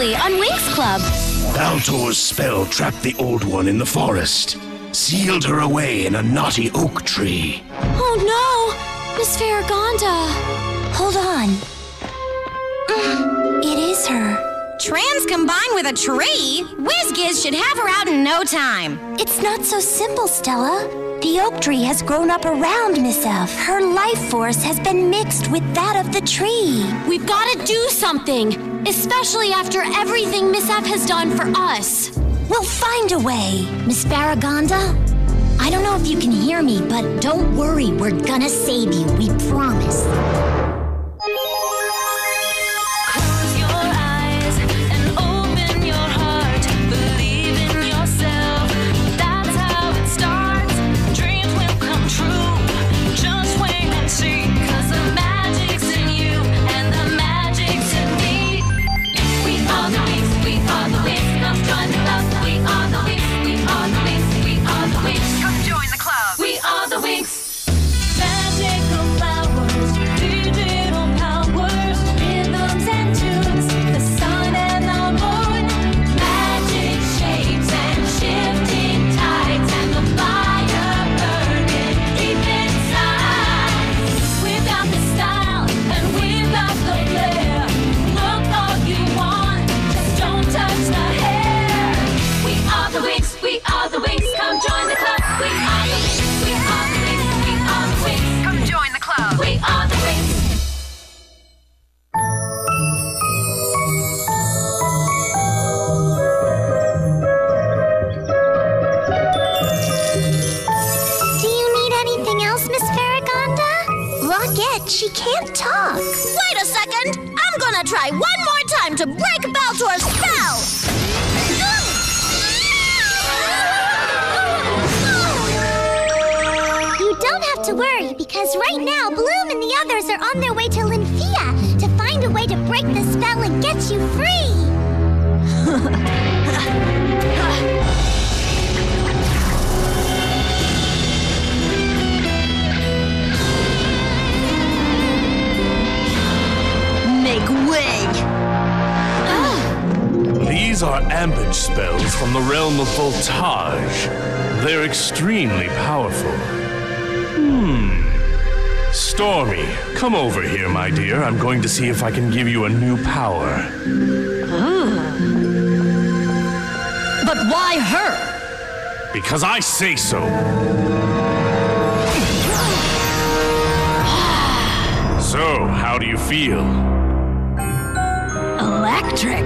exclusively on Winx Club. Valtor's spell trapped the Old One in the forest, sealed her away in a knotty oak tree. Oh no! Miss Faragonda! Hold on. Mm, it is her. Trans combined with a tree? Wizgiz should have her out in no time. It's not so simple, Stella. The oak tree has grown up around Miss F. Her life force has been mixed with that of the tree. We've got to do something, especially after everything Miss F has done for us. We'll find a way. Miss Faragonda, I don't know if you can hear me, but don't worry, we're gonna save you, we promise. She can't talk. Wait a second! I'm gonna try one more time to break Valtor's spell! You don't have to worry because right now Bloom and the others are on their way to Linphea to find a way to break the spell and get you free. These are ambush spells from the realm of Voltage. They're extremely powerful. Hmm. Stormy, come over here, my dear. I'm going to see if I can give you a new power. But why her? Because I say so. So, how do you feel? Electric.